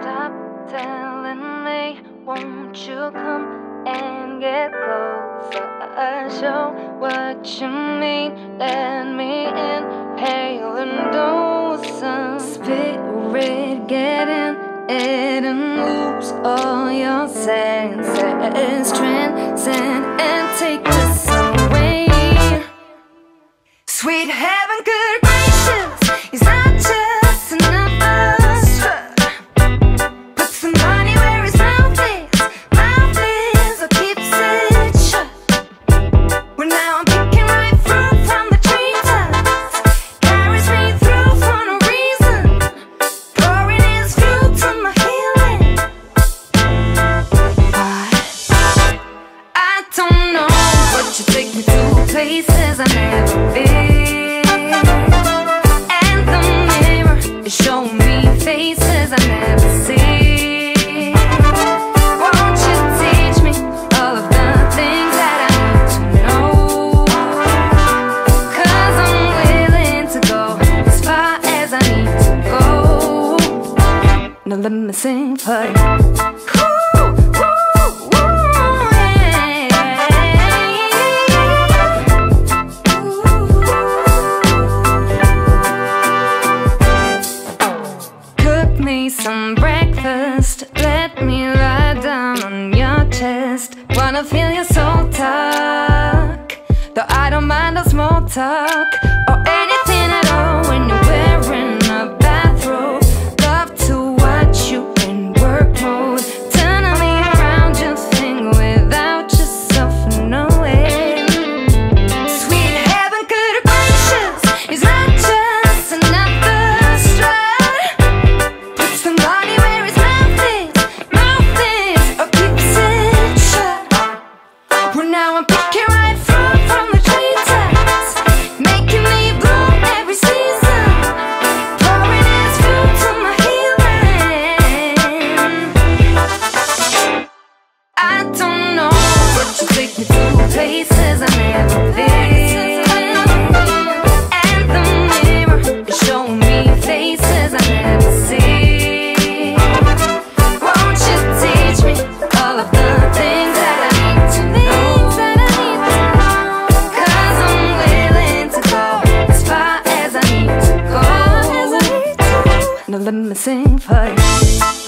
Stop telling me, won't you come and get closer? Show what you mean, let me inhale and do some spirit, get in it and lose all your senses, transcend places I've never been. And the mirror is showing me faces I never see. Won't you teach me all of the things that I need to know? Cause I'm willing to go as far as I need to go. Now let me sing for you. Me some breakfast. Let me lie down on your chest. Wanna feel your soul talk. Though I don't mind a small talk now I'm picking let me sing for you.